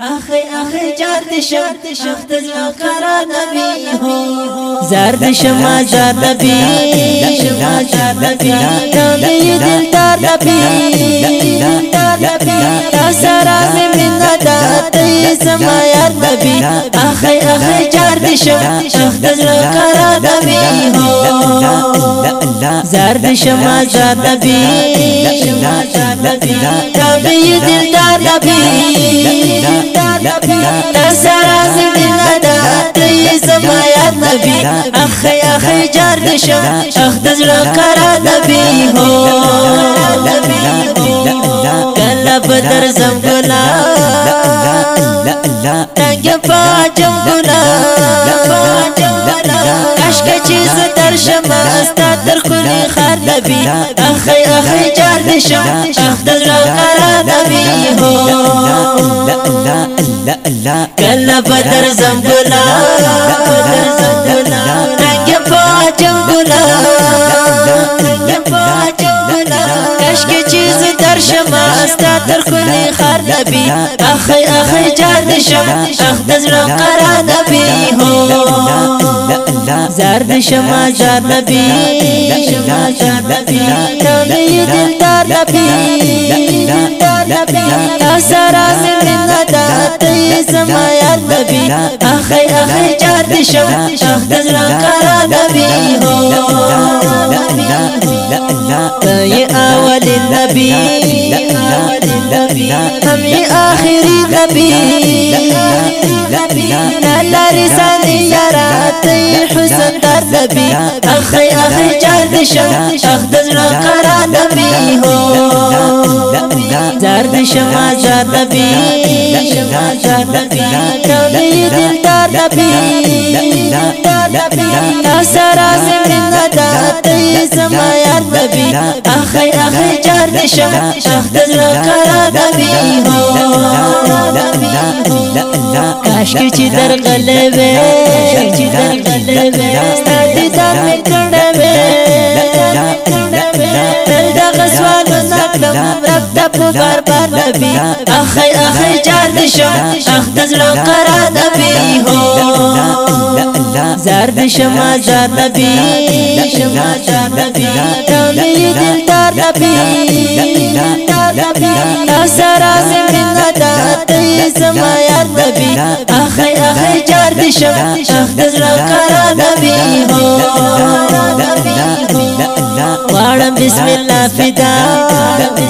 اخی اخی جات شم شخت قرار نبی ہو زرد شما زرد بی شما زرد بی تامی دل دار نبی دار نبی تاسرا می منگا داتی سما یار نبی اخی اخی جات شم شخت قرار نبی ہو زرد شما زرد بی شما زرد بی تامی دل تسرا زندلا دا تری زما یاد نبی اخ اخ جار نشا اخ دزړه کرا نبی هو کله بدر زملا تنگ پا جملا کاشکه چې زه درشم استا در خوني خا نبی اخي اخي جار دشم اخذ را قرار نبی ہو بدر زم گلا بدر زم گلا رنگ پاچم گلا رنگ پاچم گلا کشک چیز قرار درد شما جار نبی شما جار نبی نبی دلدار نبی نبی تاسرا مینه دا ته نبی اخی اخی جار کارا نبی اول آخری نبی لا رسالي يا راتي حسن تربي أخي أخي جرد شم أخدز رقرا نبي هو زرد شم زرد بي زرد بي كمي دل ترد بي أسر أسر داتي زما يا نبي أخي أخي جرد شم أخدز رقرا نبي هو کاشکی چې درغلې وې چې درغلې وې ستاسو ځان مې کړه وې دغه سوال نه کړم رب د په برباد نبی اخی اخی جان شو اخ د زړه قرار زرد شما دا نبی شما دا نبی راولی دل دار نبی تا سرا زمین دا تی زما یار نبی اخی اخی جار دی شما اخ دزرا کرا نبی ہو وارم بسم اللہ فدا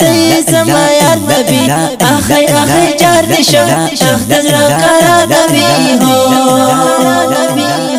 ته زما یار نبی اخی اخی جار دشو تخت زړه قرار نبی هو